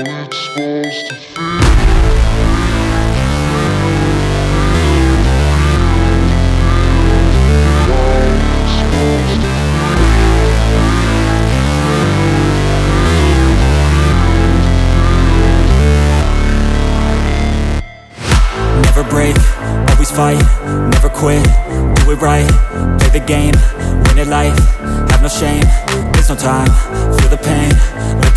Never break, always fight, never quit, do it right, play the game, win it life, have no shame, there's no time, feel the pain,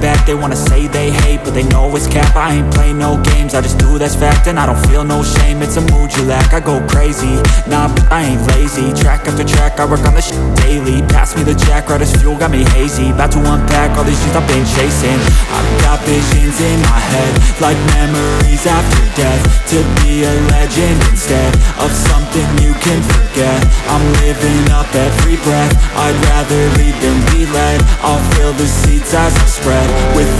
back. They wanna say they hate, but they know it's cap. I ain't play no games, I just do that's fact And I don't feel no shame, it's a mood you lack I go crazy, nah, but I ain't lazy. Track after track, I work on this daily. Pass me the jack, right as fuel, got me hazy. About to unpack all these things I've been chasing. I've got visions in my head Like memories after death. To be a legend instead Of something you can forget. I'm living up every breath. I'd rather lead than be led. I'll fill the seats as I spread With